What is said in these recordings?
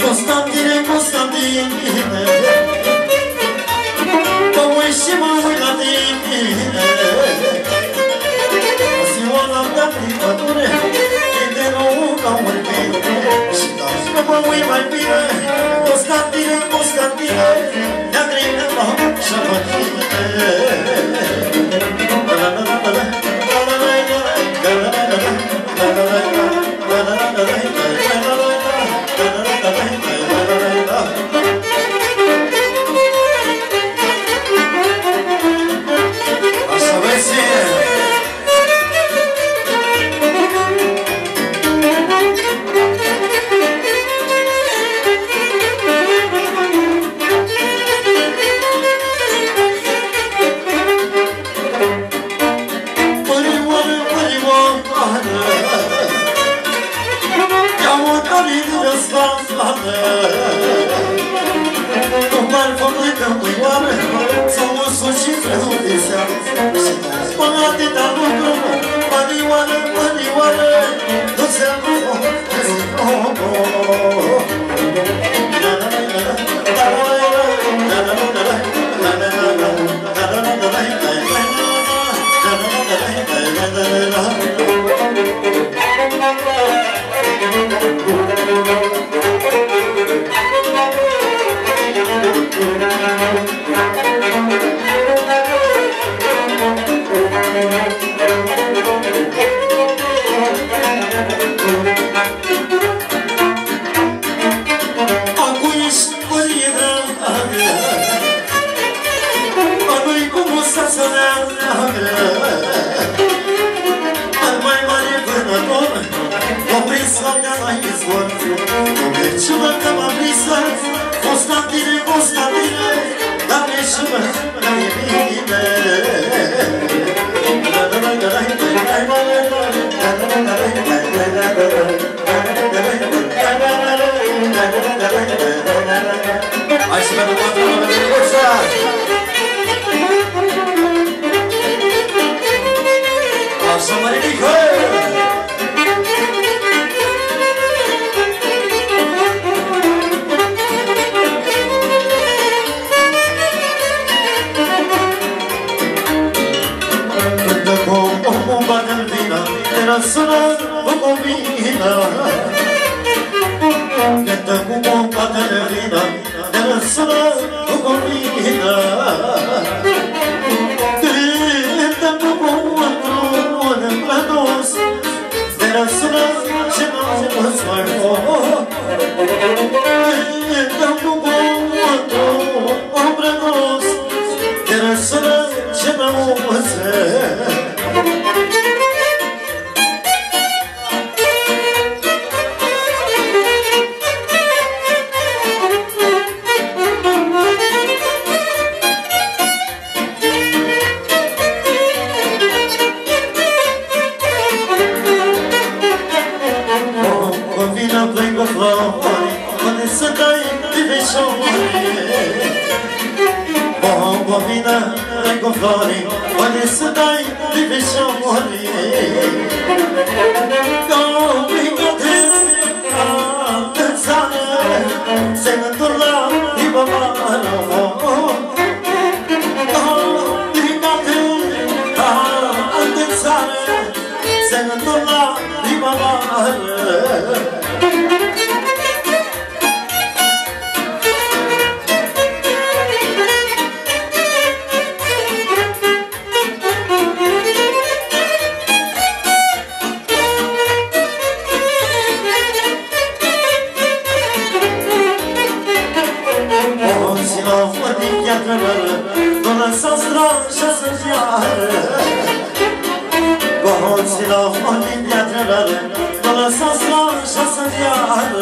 Constantine, Constantine mărioară Ia-o dorit răsfată Nu mai făcut că mărioară Sau o suci vreau de seară Spune atâta lucru Mărioară, mărioară Nu se nu Thank you. Добриславляна извор, Добричувака Маврислав, Константине, Константине, да не шума, да не видиме. Ayşe ben utanmıyorum, beni koçlar. Avsamarı bir koy. Era sună o vină. Cântă cu o bagă în vină, era sună o vină. Cântă cu o bagă în plănos, era sună ce nu îți mai pot. Cântă cu di visione. Combina play con flori, con essa dai di visione. Combina افودی که کنار دل ساز را شسن یار بهون سلا افودی که کنار دل ساز را شسن یار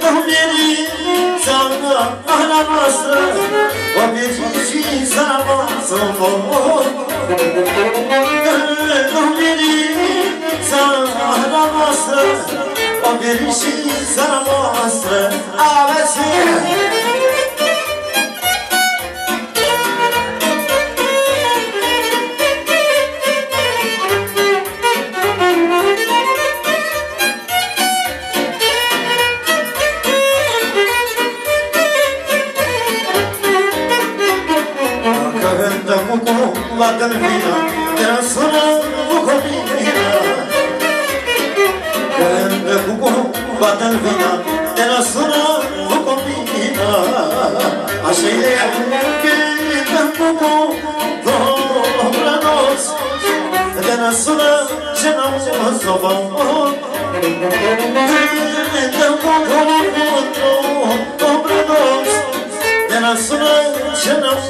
دهمیری زمان اهل مصر و بیشی زمان زمان دهمیری زمان اهل مصر vieni, sarà alla nostra, o vieni, sarà vostra. Avessi. Canta cu cu la tălvina, te răsună cu copina. badal vina de la suna o comina Așa e gândă cucu dobra nos de la suna ce n-am zova Gândă cucu dobra nos de la suna ce n-am